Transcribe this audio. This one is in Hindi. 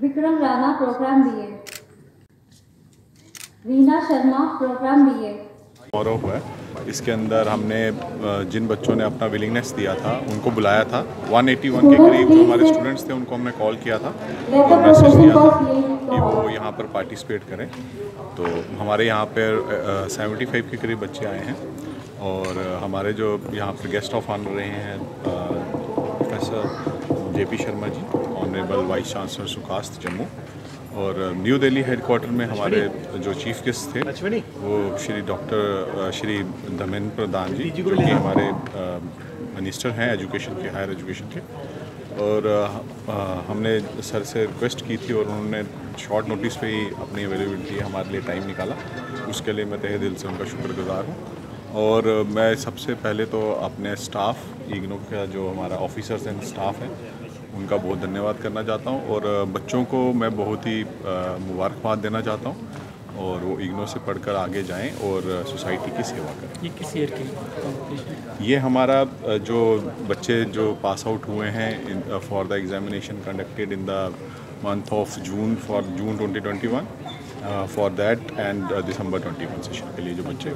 Vikram Rana programme BA Reena Sharma programme BA समारोह हुआ है। इसके अंदर हमने जिन बच्चों ने अपना विलिंगनेस दिया था उनको बुलाया था। 181 के करीब जो हमारे स्टूडेंट्स थे उनको हमने कॉल किया था। और मैसेज दिया था कि वो यहाँ पर पार्टिसिपेट करें। तो हमारे यहाँ पर सेवेंटी फाइव के करीब बच्चे आए हैं। और हमारे जो यहाँ पर गेस्ट ऑफ़ ऑनर रहे हैं professor J P Sharma ji honourable vice chancellor सुखास्त Jammu और न्यू दिल्ली हेडक्वार्टर में हमारे जो चीफ गेस्ट थे वो श्री डॉक्टर श्री धर्मेंद्र प्रधान जी जो कि हमारे मिनिस्टर हैं एजुकेशन के हायर एजुकेशन के। और अ, हमने सर से रिक्वेस्ट की थी और उन्होंने शॉर्ट नोटिस पे ही अपनी अवेलेबिलिटी हमारे लिए टाइम निकाला। उसके लिए मैं तहे दिल से उनका शुक्रगुजार हूँ। और मैं सबसे पहले तो अपने स्टाफ इग्नो का जो हमारा ऑफिसर्स एंड स्टाफ है उनका बहुत धन्यवाद करना चाहता हूँ और बच्चों को मैं बहुत ही मुबारकबाद देना चाहता हूँ और वो इग्नो से पढ़कर आगे जाएँ और सोसाइटी की सेवा करें। ये किस ईयर की ये हमारा जो बच्चे जो पास आउट हुए हैं for the examination conducted in the month of June for June 2021 for that and December 21 session के लिए जो बच्चे